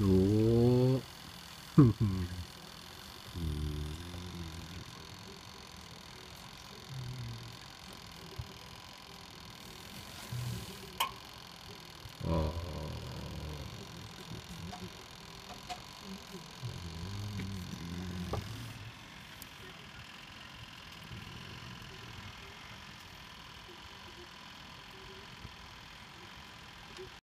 おー。